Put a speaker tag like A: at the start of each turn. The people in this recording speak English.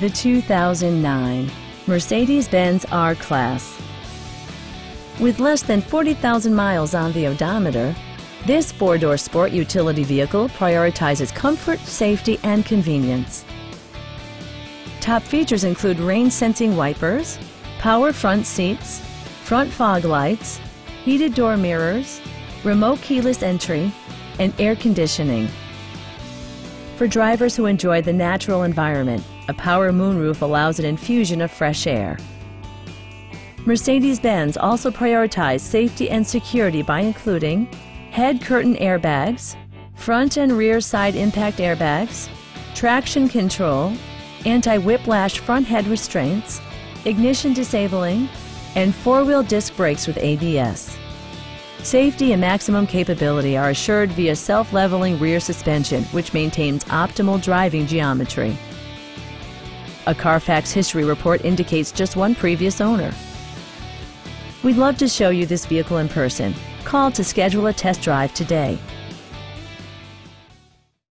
A: The 2009 Mercedes-Benz R-Class. With less than 40,000 miles on the odometer, this four-door sport utility vehicle prioritizes comfort, safety, and convenience. Top features include rain-sensing wipers, power front seats, front fog lights, heated door mirrors, remote keyless entry, and air conditioning. For drivers who enjoy the natural environment, a power moonroof allows an infusion of fresh air. Mercedes-Benz also prioritized safety and security by including head curtain airbags, front and rear side impact airbags, traction control, anti-whiplash front head restraints, ignition disabling, and four-wheel disc brakes with ABS. Safety and maximum capability are assured via self-leveling rear suspension, which maintains optimal driving geometry. A Carfax history report indicates just one previous owner. We'd love to show you this vehicle in person. Call to schedule a test drive today.